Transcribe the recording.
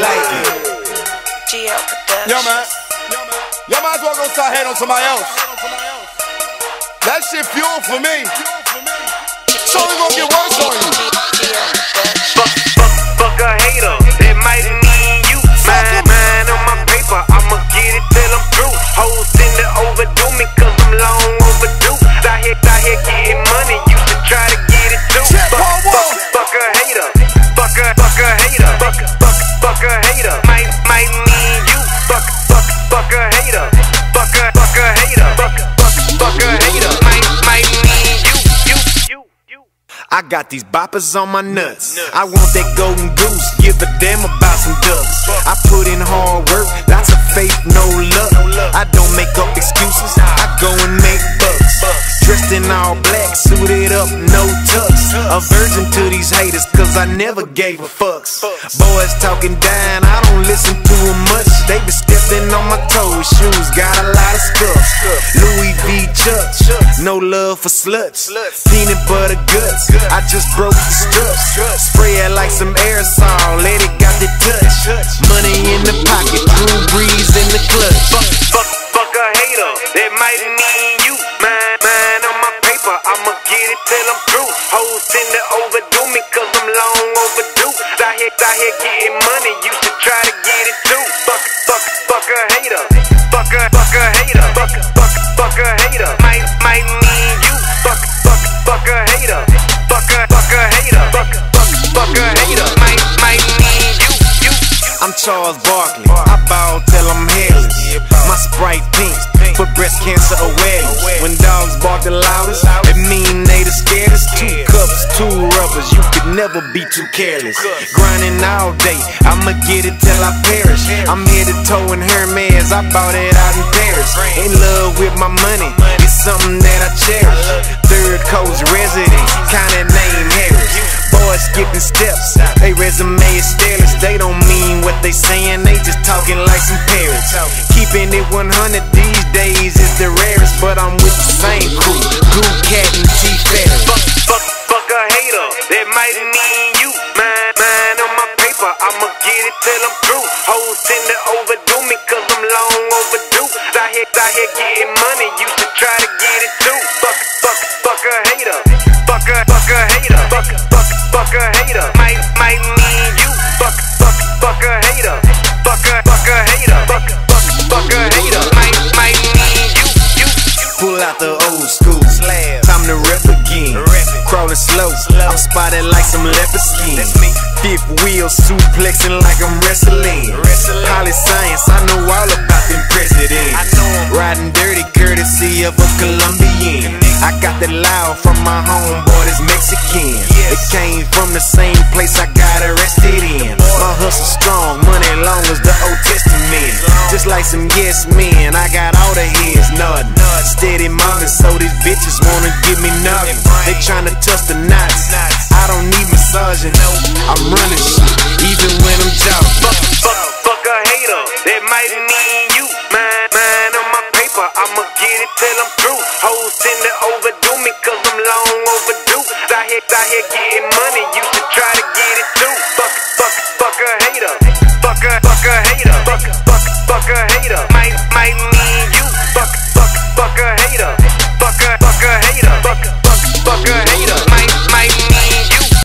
like it. GL Production. Yo, man. Y'all might as well go start hating on somebody else. That shit fuel for me. It's only gonna get worse on you. Fuck, fuck, fuck a hater. I got these boppers on my nuts. I want that golden goose, give a Dressed in all black, suited up, no tux. A virgin to these haters, cause I never gave a fucks. Boys talking down, I don't listen to them much. They been stepping on my toes, shoes got a lot of scuffs. Louis V Chucks, no love for sluts. Peanut butter guts, I just broke the struts. Spray it like some aerosol, it till I'm through. Hoes tend to overdo me cause I'm long overdue. Out here, out here getting money. you should try to get it too. Fuck, fuck, fuck a hater. Fuck a, fuck a hater. Fuck, fuck, fuck a hater. Might, might mean you. Fuck, fuck, fuck a hater. Fuck a, fuck a hater. Fuck, fuck, fuck a hater. Might, might mean you, you. I'm Charles Barkley. I ball till I'm headless. My sprite pink, for breast cancer awareness. When dogs bark the loudest, it mean they the scaredest. Two cups, two rubbers, you could never be too careless. Grinding all day, I'ma get it till I perish. I'm headed toe in Hermes, I bought it out in Paris. In love with my money, it's something that I cherish. Third coast resident, kinda name Harris. Boys skipping steps, they resume is stainless. They don't mean what they saying, they just talking like some parrots. Keeping it 100 these days is the rarest, but I'm with the same crew. Goo Cat and T Ferris. Fuck, fuck, fuck a hater. That might mean you. Mine, mine on my paper. I'ma get it till I'm through. Hoes tend to overdo me cause I'm long overdue. Out here, out here getting money. Might, might mean you. Fuck, fuck, fuck a hater. Fuck a, fuck a hater. Fuck, fuck, fuck a hater. Might, might mean you, you, you. Pull out the old school. Time to rep again. Crawling slow. I'm spotted like some leopard skin. Fifth wheel suplexing like I'm wrestling. Poly science, I know all about them presidents. Riding dirty courtesy of a Colombian. I got that loud from my homeboy that's Mexican. It came from the same place I got arrested in. My hustle strong, money long as the Old Testament. Just like some yes men, I got all the heads nothing. Steady mobbing, so these bitches wanna give me nothing. They tryna touch the knots. I don't need massaging, I'm running shit, even when I'm jogging. Fuck, fuck, fuck a hater. That might to overdo me cause